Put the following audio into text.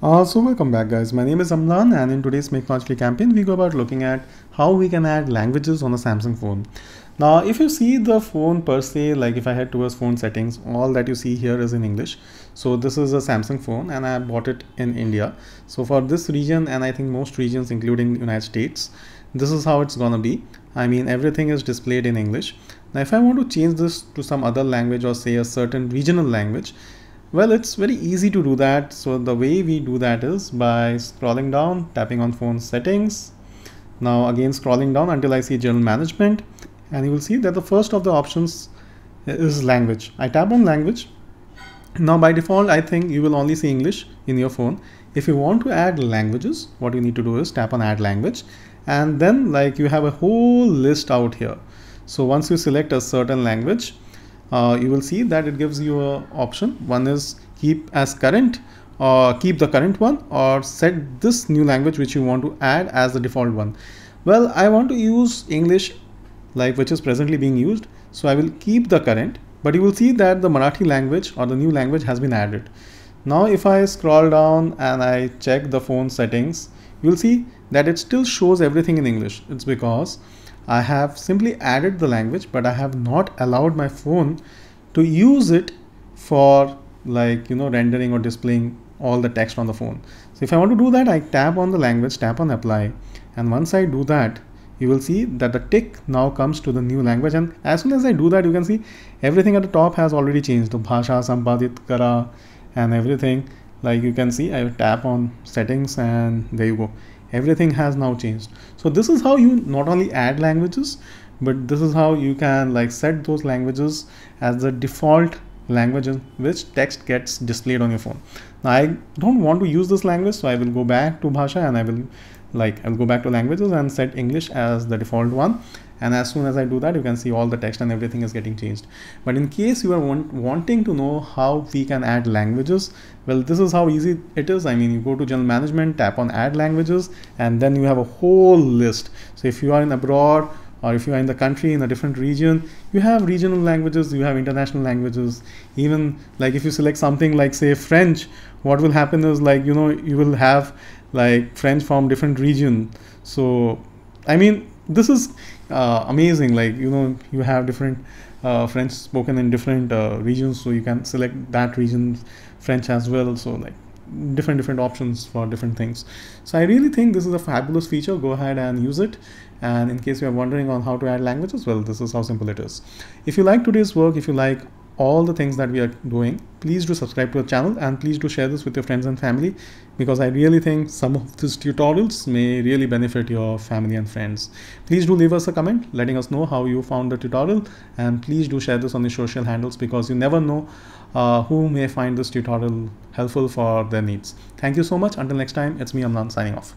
Uh, so welcome back guys, my name is Amlan and in today's Make Marchly campaign we go about looking at how we can add languages on a Samsung phone. Now if you see the phone per se, like if I head towards phone settings, all that you see here is in English. So this is a Samsung phone and I bought it in India. So for this region and I think most regions including United States, this is how it's gonna be. I mean everything is displayed in English. Now if I want to change this to some other language or say a certain regional language, well, it's very easy to do that. So the way we do that is by scrolling down, tapping on phone settings. Now again scrolling down until I see general management and you will see that the first of the options is language. I tap on language. Now by default, I think you will only see English in your phone. If you want to add languages, what you need to do is tap on add language and then like you have a whole list out here. So once you select a certain language, uh, you will see that it gives you a option. One is keep as current or keep the current one or set this new language which you want to add as the default one. Well i want to use english like which is presently being used so i will keep the current but you will see that the marathi language or the new language has been added. Now if i scroll down and i check the phone settings you will see that it still shows everything in english it's because I have simply added the language, but I have not allowed my phone to use it for like, you know, rendering or displaying all the text on the phone. So if I want to do that, I tap on the language, tap on apply. And once I do that, you will see that the tick now comes to the new language. And as soon as I do that, you can see everything at the top has already changed. The Bhasha, Sampadit, Kara, and everything. Like you can see, I tap on settings and there you go. Everything has now changed. So this is how you not only add languages but this is how you can like set those languages as the default language in which text gets displayed on your phone. Now i don't want to use this language so i will go back to bhasha and i will like i'll go back to languages and set english as the default one. And as soon as I do that you can see all the text and everything is getting changed. But in case you are want, wanting to know how we can add languages well this is how easy it is. I mean you go to general management tap on add languages and then you have a whole list. So if you are in abroad or if you are in the country in a different region you have regional languages you have international languages. Even like if you select something like say french what will happen is like you know you will have like french from different region. So i mean this is uh, amazing. Like you know you have different uh, french spoken in different uh, regions so you can select that region french as well. So like different different options for different things. So i really think this is a fabulous feature. Go ahead and use it. And in case you are wondering on how to add languages well this is how simple it is. If you like today's work if you like all the things that we are doing please do subscribe to the channel and please do share this with your friends and family because i really think some of these tutorials may really benefit your family and friends. Please do leave us a comment letting us know how you found the tutorial and please do share this on the social handles because you never know uh, who may find this tutorial helpful for their needs. Thank you so much. Until next time it's me amlan signing off